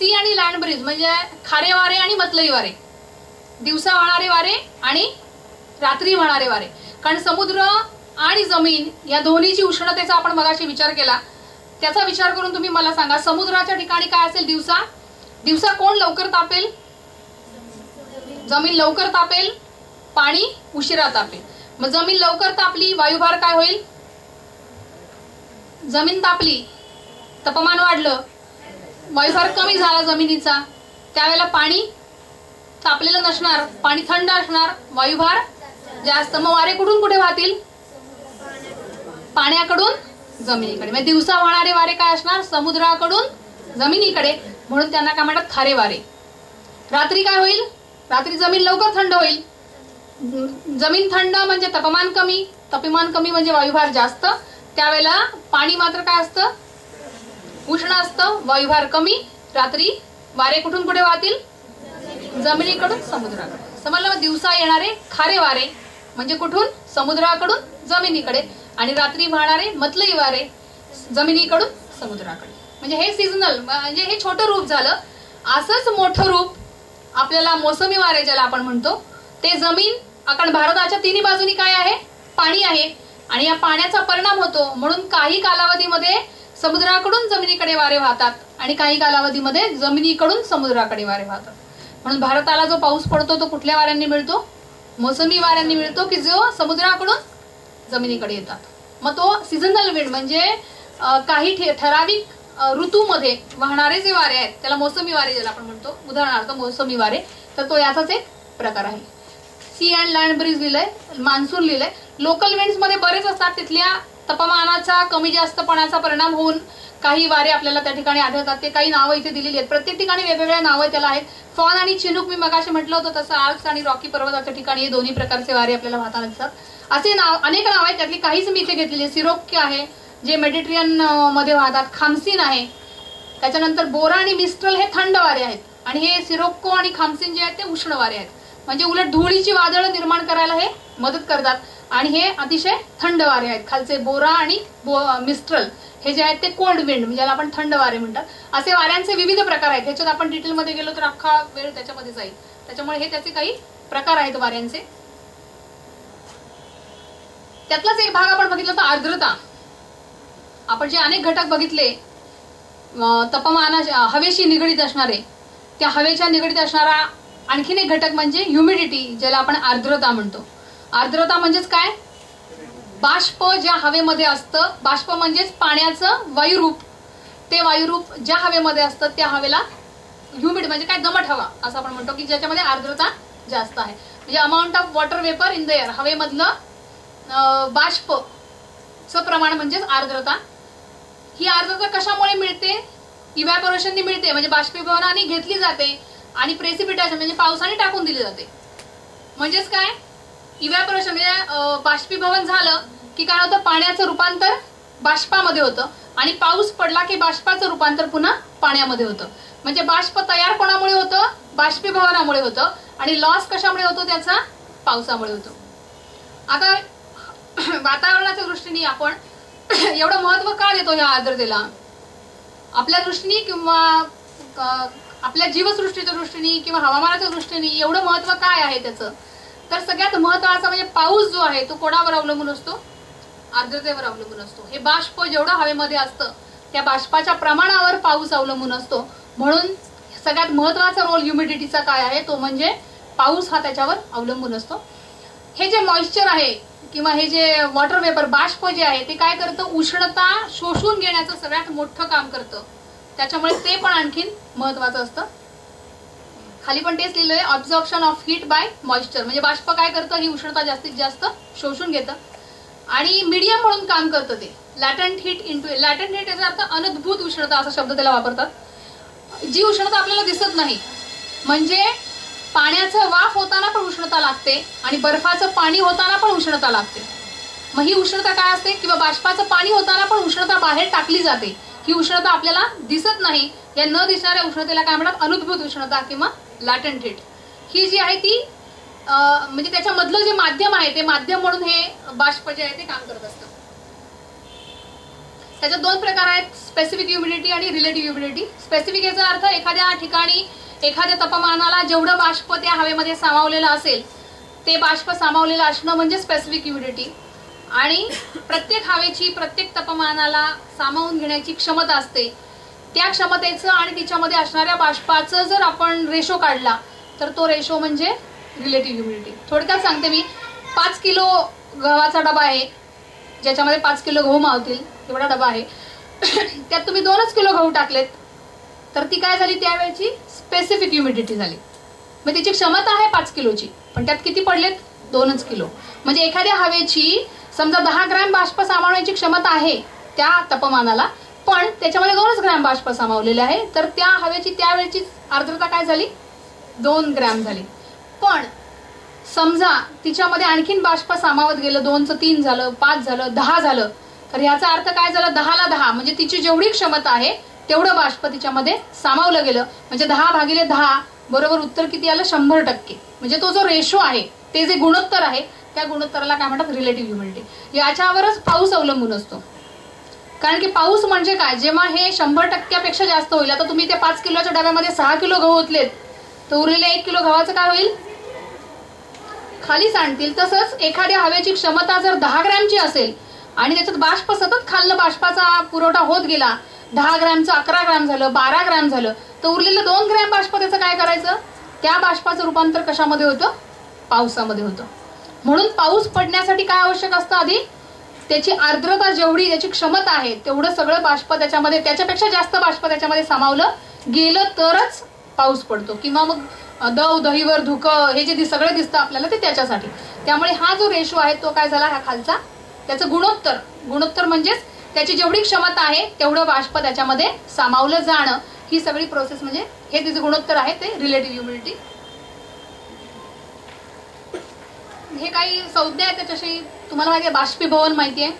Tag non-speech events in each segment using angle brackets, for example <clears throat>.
C आणि land bridge म्हणजे खारे वारे आणि मतलई वारे. दिवसा वाहणारे वारे आणि रात्री वाहणारे वारे. कारण समुद्र आणि जमीन या दोन्हीची उष्णतेचा आपण मगाशी विचार केला. त्याचा विचार करून तुम्ही मला सांगा समुद्राच्या ठिकाणी काय असेल दिवसा? दिवसा कोण लवकर तापेल? जमीन लवकर तापेल पाणी उशिरा तापेल. मग जमीन लवकर तापली वायुभार काय होईल? जमीन तापली तापमान वाढलं वायुभार कमी झाला जमिनीचा. त्यावेळेला पाणी तापलेलं नसणार पाणी थंड असणार वायुभार जास्त. मग वारे कुठून कुठे वाहतील? पाण्याकडून जमिनीकडे. म्हणजे दिवसा वाहणारे वारे काय असणार? समुद्राकडून जमिनीकडे. म्हणून त्यांना काय म्हणतात? खारे वारे. रात्री काय होईल? रात्री जमीन लवकर थंड होईल. जमीन थंड म्हणजे तापमान कमी. तापमान कमी म्हणजे वायुभार जास्त. त्यावेळेला पाणी मात्र काय असतं? उष्ण असतं वायुभार कमी रात्री वारे कुठून कुठे वाहतील? जमिनीकडून समुद्राकडे समजलं दिवसा येणारे खारे वारे म्हणजे कुठून? समुद्राकडून जमिनीकडे. आणि रात्री वाहणारे मतलई वारे जमिनीकडून समुद्राकडे. म्हणजे हे सीझनल म्हणजे हे छोटं रूप झालं. असंच मोठं रूप आपल्याला मोसमी वारे ज्याला आपण म्हणतो ते जमीन कारण भारताच्या तिन्ही बाजूनी काय आहे? पाणी आहे. आणि या पाण्याचा परिणाम होतो. म्हणून काही कालावधीमध्ये समुद्राकडून जमिनीकडे वारे वाहतात आणि काही कालावधीमध्ये जमिनीकडून समुद्राकडे वारे वाहतात. म्हणून भारताला जो पाऊस पडतो तो कुठल्या वाऱ्यांनी मिळतो? मोसमी वाऱ्यांनी मिळतो की जो समुद्राकडून जमिनीकडे येतात. मग तो सीझनल विंड म्हणजे काही ठराविक ऋतूमध्ये वाहणारे जे वारे आहेत त्याला मोसमी वारे ज्याला आपण म्हणतो. उदाहरणार्थ मोसमी वारे. तर तो याचाच एक प्रकार आहे. सी अँड लँड ब्रिज लिहिलंय मान्सून लिहिलंय. लोकल विंड्समध्ये बरेच असतात तिथल्या तापमानाचा कमी जास्तपणाचा परिणाम होऊन काही वारे आपल्याला त्या ठिकाणी आढळतात. ते काही नावं इथे दिलेली आहेत. प्रत्येक ठिकाणी वेगवेगळ्या नावं त्याला आहेत. फॉन आणि चिनूक मी मगाशी म्हटलं होतं तसं आल्प्स आणि रॉकी पर्वताच्या ठिकाणी हे दोन्ही प्रकारचे वारे आपल्याला वाहताना दिसतात. असे नाव अनेक नाव आहेत त्यातली काहीच मी इथे घेतलेली सिरोक्य आहे जे मेडिटेरियनमध्ये वाहतात. खामसीन आहे. त्याच्यानंतर बोरा आणि मिस्ट्रल हे थंड वारे आहेत. आणि हे सिरोक्को आणि खामसीन जे आहेत ते उष्ण वारे आहेत. म्हणजे उलट धुळीची वादळ निर्माण करायला हे मदत करतात. आणि हे अतिशय थंड वारे आहेत. खालचे बोरा आणि मिस्ट्रल हे जे आहेत ते कोल्ड विंड म्हणजे ज्याला आपण थंड वारे म्हणतात. असे वाऱ्यांचे विविध प्रकार आहेत. ह्याच्यात आपण डिटेलमध्ये गेलो तर अख्खा वेळ त्याच्यामध्ये जाईल. त्याच्यामुळे हे त्याचे काही प्रकार आहेत वाऱ्यांचे. त्यातलाच एक भाग आपण बघितला तर आर्द्रता. आपण जे अनेक घटक बघितले तापमाना हवेशी निगडीत असणारे त्या हवेच्या निगडीत असणारा आणखीन एक घटक म्हणजे ह्युमिडिटी ज्याला आपण आर्द्रता म्हणतो. आर्द्रता म्हणजेच काय? बाष्प ज्या हवेमध्ये असतं बाष्प म्हणजेच पाण्याचं वायुरूप. ते वायुरूप ज्या हवेमध्ये असतं त्या हवेला ह्युमिड म्हणजे काय? दमट हवा असं आपण म्हणतो की ज्याच्यामध्ये आर्द्रता जास्त आहे. म्हणजे amount of water vapour in the air हवेमधलं बाष्प प्रमाण म्हणजेच आर्द्रता. ही आर्द्रता कशामुळे मिळते? इव्हॅपोरेशनने मिळते म्हणजे बाष्पीभवनाने घेतली जाते आणि प्रेसिपिटेशन म्हणजे पावसाने टाकून दिली जाते. म्हणजेच काय? इव्हॅपोरेशन म्हणजे बाष्पीभवन झालं की काय होतं? पाण्याचं रूपांतर बाष्पामध्ये होतं. आणि पाऊस पडला की बाष्पाचं रूपांतर पुन्हा पाण्यामध्ये होतं. म्हणजे बाष्प तयार कोणामुळे होतं? बाष्पीभवनामुळे होतं. आणि लॉस कशामुळे होतो? त्याचा पावसामुळे होतो. आता <clears throat> वातावरणाच्या दृष्टीने आपण <clears throat> एवढं महत्त्व का देतो ह्या आर्द्रतेला? आपल्या दृष्टीने किंवा आपल्या जीवसृष्टीच्या दृष्टीने किंवा हवामानाच्या दृष्टीने एवढं महत्त्व काय आहे त्याचं? तर सगळ्यात महत्त्वाचा म्हणजे पाऊस जो आहे तो कोणावर अवलंबून असतो? आर्द्रतेवर अवलंबून असतो. हे बाष्प जेवढं हवेमध्ये असतं त्या बाष्पाच्या प्रमाणावर पाऊस अवलंबून असतो. म्हणून सगळ्यात महत्त्वाचा रोल ह्युमिडिटीचा काय आहे तो म्हणजे पाऊस हा त्याच्यावर अवलंबून असतो. हे जे मॉइश्चर आहे किंवा हे जे वॉटर वेपर बाष्प जे आहे ते काय करतं? उष्णता शोषून घेण्याचं सगळ्यात मोठं काम करतं. त्याच्यामुळे ते पण आणखीन महत्वाचं असतं. खाली पण तेच लिहिलंय absorption of heat by moisture म्हणजे बाष्प काय करतं? ही उष्णता जास्तीत जास्त शोषून घेतं. आणि मीडियम म्हणून काम करतं ते. Latent heat into latent heat याचा अर्थ अनद्भूत उष्णता असा शब्द त्याला वापरतात. जी उष्णता आपल्याला दिसत नाही म्हणजे पाण्याचं वाफ होताना पण उष्णता लागते आणि बर्फाचं पाणी होताना पण उष्णता लागते. मग ही उष्णता काय असते? किंवा बाष्पाचं पाणी होताना पण उष्णता बाहेर टाकली जाते. ही उष्णता आपल्याला दिसत नाही. या न दिसणाऱ्या उष्णतेला काय म्हणतात? अनुद्भूत उष्णता किंवा लॅटंट हिट ही जी आहे ती म्हणजे त्याच्यामधलं जे माध्यम आहे ते माध्यम म्हणून हे बाष्प जे आहे ते काम करत असतं. त्याच्यात दोन प्रकार आहेत स्पेसिफिक ह्युमिडिटी आणि रिलेटिव्ह ह्युमिडिटी स्पेसिफिक याचा अर्थ एखाद्या ठिकाणी एखाद्या तापमानाला जेवढं बाष्प त्या हवेमध्ये सामावलेलं असेल ते बाष्प सामावलेलं असणं म्हणजे स्पेसिफिक ह्युमिडिटी आणि प्रत्येक हवेची प्रत्येक तापमानाला सामावून घेण्याची क्षमता असते. त्या क्षमतेचं आणि तिच्यामध्ये असणाऱ्या बाष्पाचं जर आपण रेशो काढला तर तो रेशो म्हणजे रिलेटिव्ह ह्युमिडिटी थोडक्यात सांगते मी पाच किलो गव्हाचा डबा आहे ज्याच्यामध्ये पाच किलो गहू मावतील एवढा डबा आहे. <coughs> त्यात तुम्ही दोनच किलो गहू टाकलेत तर ती काय झाली त्यावेळेची? स्पेसिफिक ह्युमिडिटी झाली. मग तिची क्षमता आहे पाच किलोची पण त्यात किती पडलेत? दोनच किलो. म्हणजे एखाद्या हवेची समजा दहा ग्रॅम बाष्प सामावण्याची क्षमता आहे त्या तापमानाला पण त्याच्यामध्ये दोनच ग्रॅम बाष्प सामावलेले आहे. तर त्या हवेची त्यावेळची आर्द्रता काय झाली? दोन ग्रॅम झाली. पण समजा तिच्यामध्ये आणखीन बाष्प सामावत गेलं दोनचं तीन झालं पाच झालं दहा झालं तर ह्याचा अर्थ काय झाला? दहाला दहा. म्हणजे तिची जेवढी क्षमता आहे तेवढं बाष्प तिच्यामध्ये सामावलं गेलं. म्हणजे दहा भागिले दहा बरोबर उत्तर किती आलं? शंभर टक्के. म्हणजे तो जो रेशो आहे ते जे गुणोत्तर आहे त्या गुणोत्तराला काय म्हणतात? रिलेटिव्ह ह्युमिडिटी याच्यावरच पाऊस अवलंबून असतो. कारण की पाऊस म्हणजे काय? जेव्हा हे शंभर टक्क्यापेक्षा जास्त होईल आता तुम्ही त्या पाच किलोच्या डब्यामध्ये सहा किलो गहू ओतलेत तर उरलेल्या एक किलो गव्हाचं काय होईल? खाली सांडतील. तसंच एखाद्या हवेची क्षमता जर दहा ग्रॅमची असेल आणि त्याच्यात बाष्प सतत खाल्लं बाष्पाचा पुरवठा होत गेला दहा ग्रॅमचं अकरा ग्रॅम झालं बारा ग्रॅम झालं तर उरलेलं दोन ग्रॅम बाष्प त्याचं काय करायचं? त्या बाष्पाचं रूपांतर कशामध्ये होतं? पावसामध्ये होतं. म्हणून पाऊस पडण्यासाठी काय आवश्यक असतं आधी? त्याची आर्द्रता जेवढी त्याची क्षमता आहे तेवढं सगळं बाष्प त्याच्यामध्ये त्याच्यापेक्षा जास्त बाष्प त्याच्यामध्ये सामावलं. गेलं तरच पाऊस पडतो. किंवा मग दव दहीवर धुकं हे जे दि- सगळं दिसतं आपल्याला ते त्याच्यासाठी. त्यामुळे हा जो रेशो आहे तो काय झाला? हा खालचा. त्याचं गुणोत्तर. गुणोत्तर म्हणजेच त्याची जेवढी क्षमता आहे तेवढं बाष्प त्याच्यामध्ये सामावलं जाणं. ही सगळी प्रोसेस म्हणजे हे तिचं गुणोत्तर आहे ते रिलेटिव्ह ह्युमिडिटी हे काही संज्ञा आहे त्याच्याशी? तुम्हाला माहिती आहे बाष्पीभवन माहिती आहे.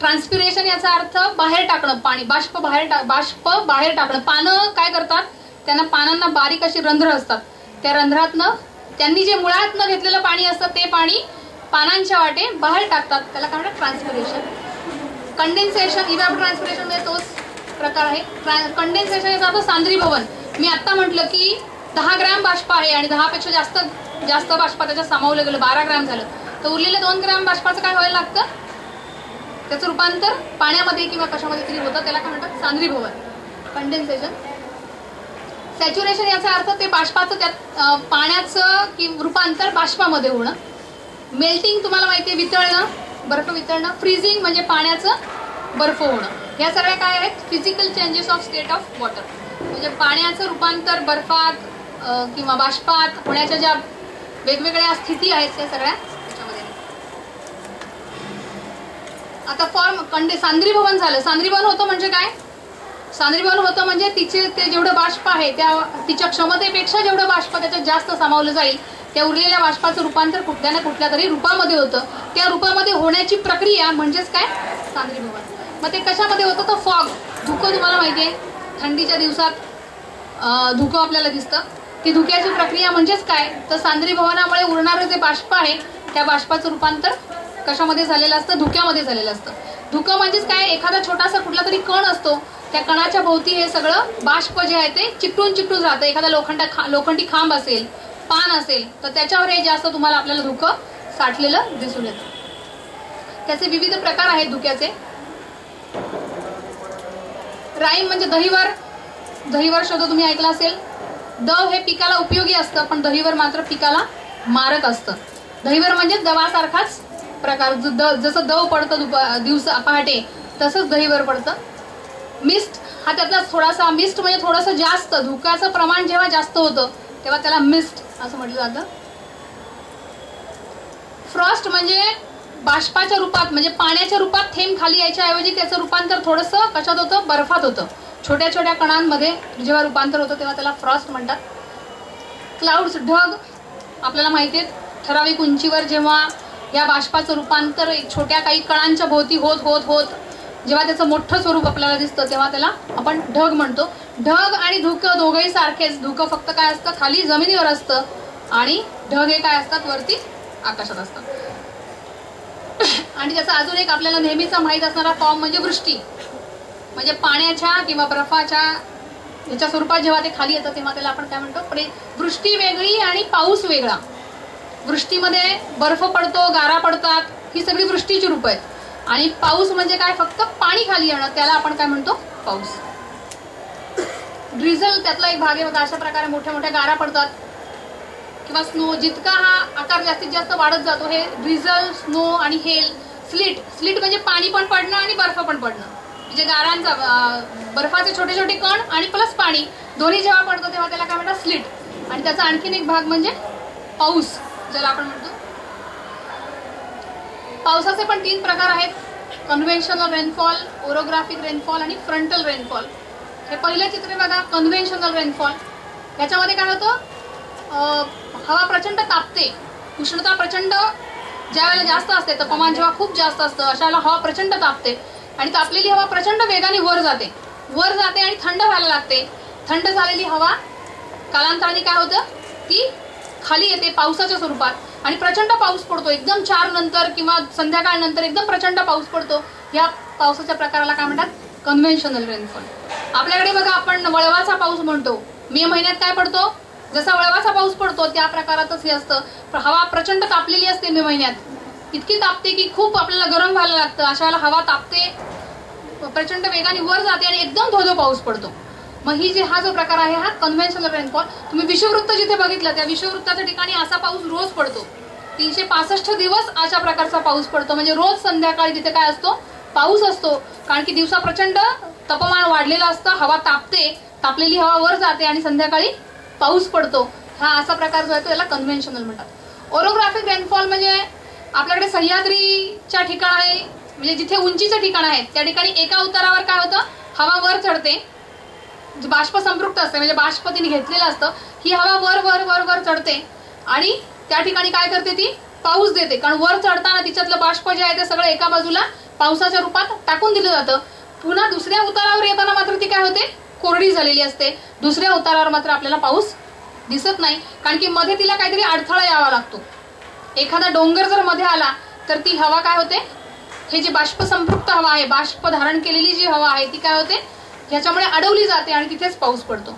ट्रान्सपिरेशन याचा अर्थ बाहेर टाकणं पाणी. बाष्प बाहेर टाक बाष्प बाहेर टाकणं. पानं काय करतात? त्यांना पानांना बारीक अशी रंध्र असतात. त्या रंध्रातनं त्यांनी जे मुळातनं घेतलेलं पाणी असतं ते पाणी पानांच्या वाटे बाहेर टाकतात. त्याला काय म्हणतात? ट्रान्सपिरेशन कंडेन्सेशन इव्हॅप ट्रान्सपिरेशन म्हणजे तोच प्रकार आहे. कंडेन्सेशन याचा अर्थ सांद्री भवन मी आत्ता म्हटलं की दहा ग्रॅम बाष्प आहे आणि दहापेक्षा जास्त जास्त बाष्प त्याच्यात सामावलं गेलं. बारा ग्रॅम झालं. तर उरलेल्या दोन ग्रॅम बाष्पाचं काय व्हायला लागतं? त्याचं रूपांतर पाण्यामध्ये किंवा कशामध्ये तरी होतं त्याला काय म्हणतात? सांद्री भवन. कंडेन्सेशन सॅच्युरेशन याचा अर्थ ते बाष्पाचं त्यात पाण्याचं कि रूपांतर बाष्पामध्ये होणं. मेल्टिंग तुम्हाला माहिती आहे वितळणं बर्फ वितळणं. फ्रीजिंग म्हणजे पाण्याचं बर्फ होणं. ह्या सगळ्या काय आहेत? Physical changes of state of water म्हणजे पाण्याचं रूपांतर बर्फात किंवा बाष्पात होण्याच्या ज्या वेगवेगळ्या स्थिती आहेत त्या सगळ्या त्याच्यामध्ये आहेत. आता फॉर्म कंडे सांद्रीभवन झालं. सांद्रीभवन होतं म्हणजे काय? सांद्रीभवन होतं म्हणजे तिचे ते जेवढं बाष्प आहे त्या तिच्या क्षमतेपेक्षा जेवढं बाष्प त्याच्यात जास्त सामावलं जाईल त्या उरलेल्या बाष्पाचं रूपांतर कुठल्या ना कुठल्या तरी रूपामध्ये होतं. त्या रूपामध्ये होण्याची प्रक्रिया म्हणजेच काय? सांद्रीभवन मग ते कशामध्ये होतं? तर फॉग. धुकं तुम्हाला माहिती आहे. थंडीच्या दिवसात धुकं आपल्याला दिसतं. ती धुक्याची प्रक्रिया म्हणजेच काय? तर सांद्रीभवनामुळे उरणारं जे बाष्प आहे त्या बाष्पाचं रूपांतर कशामध्ये झालेलं असतं? धुक्यामध्ये झालेलं असतं. धुकं म्हणजेच काय? एखादा छोटासा कुठला तरी कण असतो. त्या कणाच्या भोवती हे सगळं बाष्प जे आहे ते चिकटून चिकटून राहतं एखादा लोखंड खा लोखंडी खांब असेल पान असेल तर त्याच्यावर हे जास्त तुम्हाला आपल्याला धुकं साठलेलं दिसून येतं. त्याचे विविध प्रकार आहेत धुक्याचे. राईम म्हणजे दहीवर. दहीवर शब्द तुम्ही ऐकला असेल. दव हे पिकाला उपयोगी असतं पण दहीवर मात्र पिकाला मारक असतं. दहीवर म्हणजे दवासारखाच प्रकार द- जसं दव पडतं दुपा दिवसा पहाटे तसंच दहीवर पडतं. मिस्ट हा त्यातला थोडासा मिस्ट म्हणजे थोडंसं जास्त धुक्याचं प्रमाण जेव्हा जास्त होतं तेव्हा त्याला मिस्ट असं म्हटलं जातं. फ्रॉस्ट म्हणजे बाष्पाच्या रूपात म्हणजे पाण्याच्या रूपात थेंब खाली यायच्या ऐवजी त्याचं रूपांतर थोडंसं कशात होतं? बर्फात होतं. छोट्या छोट्या कणांमध्ये जेव्हा रूपांतर होतं तेव्हा त्याला फ्रॉस्ट म्हणतात. क्लाउड्स ढग आपल्याला माहिती आहेत. ठराविक उंचीवर जेव्हा या बाष्पाचं रूपांतर एक छोट्या काही कणांच्या भोवती होत होत होत जेव्हा त्याचं मोठं स्वरूप आपल्याला दिसतं तेव्हा त्याला आपण ढग म्हणतो. ढग आणि धुकं दोघंही सारखेच. धुकं फक्त काय असतं? खाली जमिनीवर असतं आणि ढग हे काय असतात? वरती आकाशात असतात. आणि त्याचा अजून एक आपल्याला नेहमीचा माहीत असणारा फॉर्म म्हणजे वृष्टी. म्हणजे पाण्याच्या किंवा बर्फाच्या याच्या स्वरूपात जेव्हा ते खाली येतं तेव्हा त्याला आपण काय म्हणतो? वृष्टी वेगळी आणि पाऊस वेगळा. वृष्टीमध्ये बर्फ पडतो गारा पडतात ही सगळी वृष्टीची रूप आहेत. आणि पाऊस म्हणजे काय? फक्त पाणी खाली येणं त्याला आपण काय म्हणतो? पाऊस. ड्रिझल त्यातला एक भाग आहे बघा अशा प्रकारे मोठ्या मोठ्या गारा पडतात. किंवा स्नो जितका हा आकार जास्तीत जास्त वाढत जातो हे ड्रिझल स्नो आणि हेल स्लिट स्लिट म्हणजे पाणी पण पडणं आणि बर्फ पण पडणं. म्हणजे गारांचा बर्फाचे छोटे छोटे कण आणि प्लस पाणी. दोन्ही जेव्हा पडतं तेव्हा त्याला काय म्हणतात? स्लिट आणि त्याचा आणखीन एक भाग म्हणजे पाऊस. ज्याला आपण म्हणतो. पावसाचे पण तीन प्रकार आहेत. कन्व्हेन्शनल रेनफॉल ओरोग्राफिक रेनफॉल आणि फ्रंटल रेनफॉल हे पहिले चित्र बघा कन्व्हेन्शनल रेनफॉल याच्यामध्ये काय होतं? हवा प्रचंड तापते. उष्णता प्रचंड ज्या वेळेला जास्त असते तापमान जेव्हा खूप जास्त असतं. अशा वेळेला हवा प्रचंड तापते. आणि तापलेली हवा प्रचंड वेगाने वर जाते. वर जाते आणि थंड व्हायला लागते. थंड झालेली हवा कालांतराने काय होतं? ती खाली येते पावसाच्या स्वरूपात. आणि प्रचंड पाऊस पडतो. एकदम चार नंतर किंवा संध्याकाळनंतर एकदम प्रचंड पाऊस पडतो. या पावसाच्या प्रकाराला काय म्हणतात? कन्व्हेन्शनल रेनफॉल आपल्याकडे बघा आपण वळवाचा पाऊस म्हणतो. मे महिन्यात काय पडतो? जसा वळवाचा पाऊस पडतो त्या प्रकारातच हे असतं. पण हवा प्रचंड तापलेली असते मे महिन्यात. इतकी तापते की खूप आपल्याला गरम व्हायला लागतं. अशा वेळेला हवा तापते प्रचंड वेगाने वर जाते आणि एकदम धोधो पाऊस पडतो. मग ही जे हा जो प्रकार आहे हा कन्व्हेन्शनल रेनफॉल तुम्ही विषुववृत्त जिथे बघितलं त्या विषुववृत्ताच्या ठिकाणी असा पाऊस रोज पडतो. तीनशे पासष्ट दिवस अशा प्रकारचा पाऊस पडतो. म्हणजे रोज संध्याकाळी तिथे काय असतो? पाऊस असतो. कारण की दिवसा प्रचंड तापमान वाढलेलं असतं हवा तापते तापलेली हवा वर जाते आणि संध्याकाळी पाऊस पडतो. हा असा प्रकार जो आहे तो याला कन्व्हेन्शनल म्हणतात. ओरोग्राफिक रेनफॉल म्हणजे आपल्याकडे सह्याद्रीच्या ठिकाण आहे म्हणजे जिथे उंचीचं ठिकाण आहे त्या ठिकाणी एका उतारावर काय होतं? हवा वर चढते. बाष्प संपृक्त असते म्हणजे बाष्प तिने घेतलेलं असतं ही हवा वर वर वर वर चढते. आणि त्या ठिकाणी काय करते ती? पाऊस देते. कारण वर चढताना तिच्यातलं बाष्प जे आहे ते सगळं एका बाजूला पावसाच्या रूपात टाकून दिलं जातं. पुन्हा दुसऱ्या उतारावर येताना मात्र ती काय होते? कोरडी झालेली असते. दुसऱ्या उतारावर मात्र आपल्याला पाऊस दिसत नाही. कारण की मध्ये तिला काहीतरी अडथळा यावा लागतो. एखादा डोंगर जर मध्ये आला तर ती हवा काय होते? हे जी बाष्प संपृक्त हवा आहे बाष्प धारण केलेली जी हवा आहे ती काय होते? ह्याच्यामुळे अडवली जाते आणि तिथेच पाऊस पडतो.